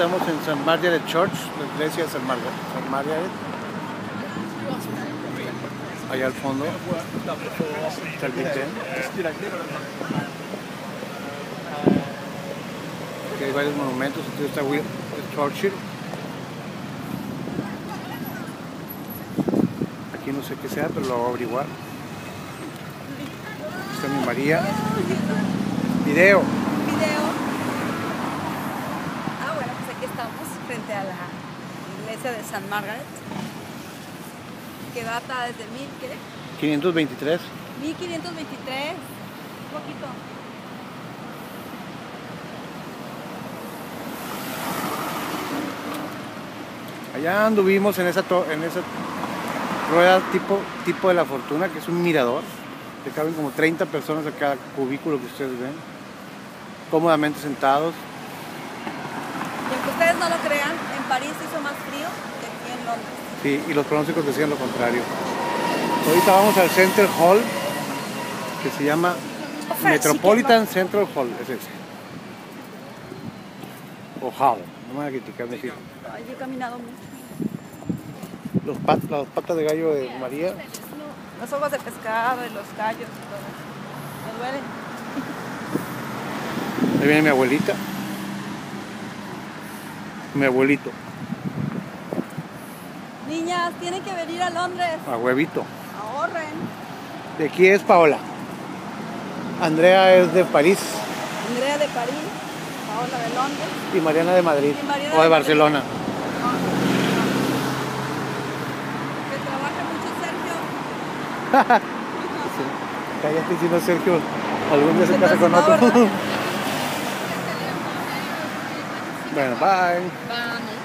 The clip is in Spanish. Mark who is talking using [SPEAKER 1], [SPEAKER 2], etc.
[SPEAKER 1] estamos en San Margaret Church, la iglesia de San, Mar San Margaret. Allá al fondo está el Big Ben. Aquí hay varios monumentos, aquí está Will Churchill. Aquí no sé qué sea, pero lo voy a averiguar. Aquí está mi María. Video.
[SPEAKER 2] Ah, bueno, pues aquí estamos frente a la iglesia de San Margaret, que data desde mil, ¿qué?
[SPEAKER 1] 523.
[SPEAKER 2] 1523, un poquito.
[SPEAKER 1] Allá anduvimos en esa, en esa rueda tipo, tipo de la fortuna, que es un mirador. Que caben como 30 personas a cada cubículo que ustedes ven. Cómodamente sentados.
[SPEAKER 2] Y aunque ustedes no lo crean, París hizo más frío que aquí en Londres.
[SPEAKER 1] Sí, y los pronósticos decían lo contrario. Ahorita vamos al Center Hall, que se llama Metropolitan Central Hall, es ese. O Hall, no me van a criticar, me
[SPEAKER 2] yo he caminado mucho.
[SPEAKER 1] Los pat- las patas de gallo de María.
[SPEAKER 2] Los ojos de pescado y los callos y todo. ¿Me duele?
[SPEAKER 1] Ahí viene mi abuelita. Mi abuelito,
[SPEAKER 2] Niñas, tienen que venir a Londres.
[SPEAKER 1] a huevito.
[SPEAKER 2] Ahorren.
[SPEAKER 1] De aquí es Paola. Andrea es de París
[SPEAKER 2] Andrea de París, Paola de Londres.
[SPEAKER 1] y Mariana de Madrid.
[SPEAKER 2] Y Mariana
[SPEAKER 1] O de
[SPEAKER 2] de
[SPEAKER 1] Barcelona.
[SPEAKER 2] Que trabaja mucho Sergio.
[SPEAKER 1] Cállate si no Sergio. Algún día se casa con otro. Bye.
[SPEAKER 2] Bye.